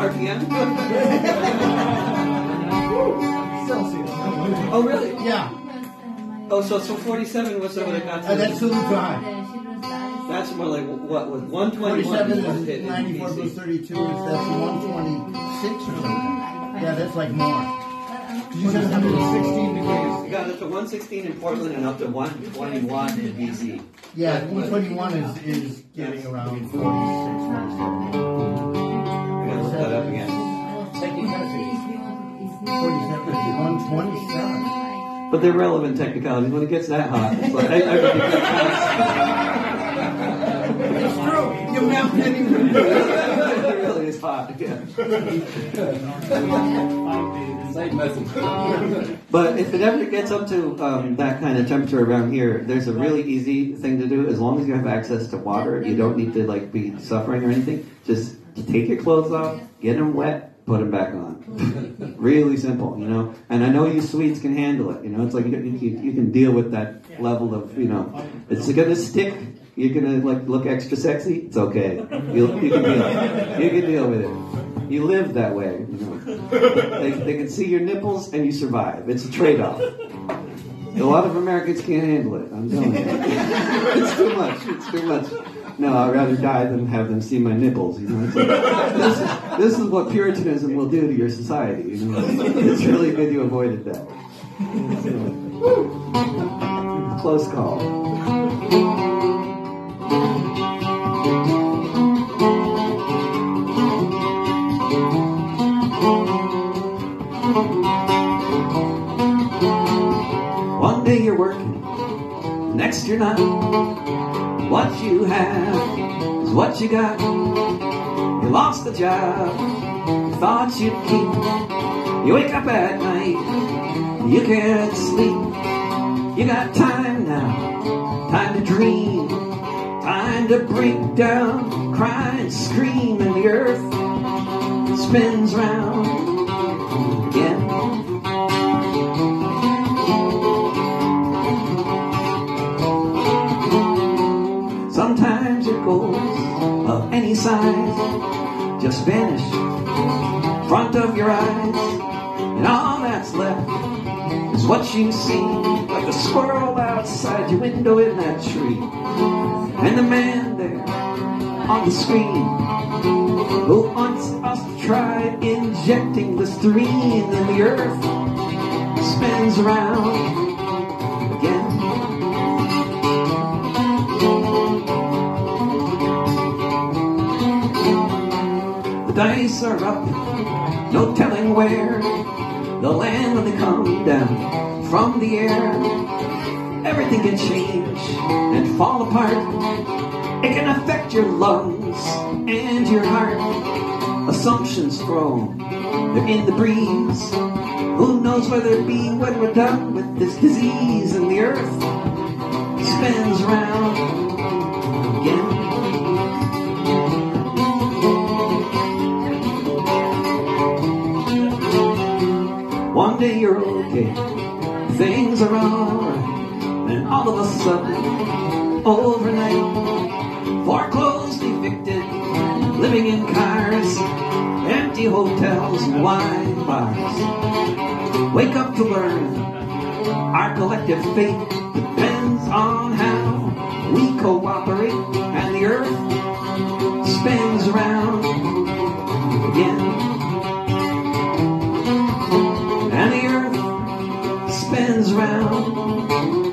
RPM? Celsius. Oh, really? Yeah. Oh, so so 47 was over the got Uh, that's Zulu drive. That's more like what was 121 47 was is 94 32 is that's 126 or something. Yeah, that's like more. You said 116 116 in Portland and up to 121 in DC. Yeah, 121 is, is getting around 46, 47. I gotta look that up again. 47 But they're relevant technicalities. When it gets that hot, it's like, I, I It's true. You melted anyway. it really is hot. Yeah. But if it ever gets up to um, that kind of temperature around here, there's a really easy thing to do. As long as you have access to water, you don't need to like be suffering or anything. Just take your clothes off, get them wet, put them back on. really simple, you know. And I know you Swedes can handle it. You know, it's like you, you, you can deal with that level of you know. It's gonna stick. You're gonna uh, like look extra sexy. It's okay. You'll, you can deal. You can deal with it. You live that way. They, they can see your nipples and you survive. It's a trade-off. A lot of Americans can't handle it. I'm telling you. it's too much. It's too much. No, I'd rather die than have them see my nipples. You know, this, is, this is what Puritanism will do to your society. You know, it's really good you avoided that. Close call. You're working, next you're not. What you have is what you got. You lost the job you thought you'd keep. You wake up at night, you can't sleep. You got time now, time to dream, time to break down, cry and scream, and the earth spins round Sometimes it goes of any size. Just vanish in front of your eyes, and all that's left is what you see, like the squirrel outside your window in that tree, and the man there on the screen who wants us to try injecting Listerine in the earth spins around dice are up, no telling where. The land when they come down from the air. Everything can change and fall apart. It can affect your lungs and your heart. Assumptions grow, they're in the breeze. Who knows whether it be when we're done with this disease and the earth day you're okay, things are alright, then all of a sudden, overnight, foreclosed, evicted, living in cars, empty hotels, and wine bars. Wake up to learn our collective fate depends on how we cooperate spins round.